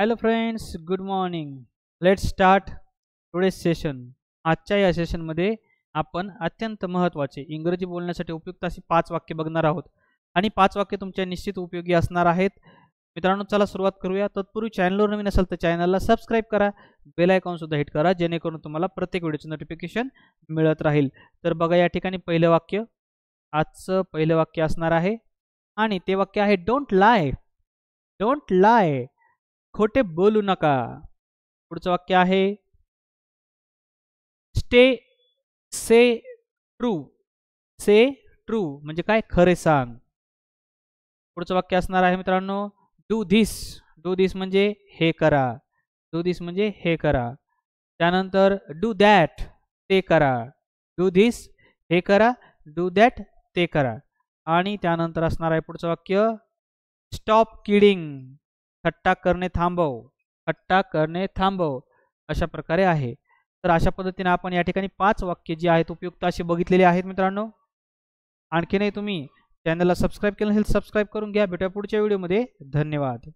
Hello friends good morning let start today session आजच्या या सेशनमध्ये आपण अत्यंत महत्त्वाचे इंग्रजी बोलण्यासाठी उपयुक्त अशी पाच वाक्य बघणार आहोत. आणि पाच वाक्य तुमच्या निश्चित उपयोगी असणार आहेत. मित्रांनो चला सुरुवात करूया. तत्पूर्वी चॅनलवर नवीन असेल तर चॅनलला सबस्क्राईब करा. बेल आयकॉनसुद्धा हिट करा जेणेकरून तुम्हाला प्रत्येक व्हिडिओचं नोटिफिकेशन मिळत राहील. तर बघा या ठिकाणी पहिलं वाक्य. आजचं पहिलं वाक्य असणार आहे. आणि ते वाक्य आहे डोंट लाय डोंट लाय खोटे बोलू नका. पुढचं वाक्य आहे stay say true say true म्हणजे काय? खरे सांग. पुढचं वाक्य असणार आहे मित्रांनो डू धिस डू धिस म्हणजे हे करा. डू धिस म्हणजे हे करा. त्यानंतर डू दॅट ते करा. डू धिस हे करा. डू दॅट ते करा. आणि त्यानंतर असणार आहे पुढचं वाक्य स्टॉप किडिंग थट्टा करणे थांबव थट्टा करणे थांबव अशा प्रकारे आहे. तर अशा पद्धतीने आपण या ठिकाणी पाच वाक्य जी आहेत उपयुक्त अशी बघितलेली आहेत मित्रांनो. आणखीनही तुम्ही चॅनलला सबस्क्राईब केलं असेल सबस्क्राईब करून घ्या. भेटूया पुढच्या व्हिडिओमध्ये धन्यवाद.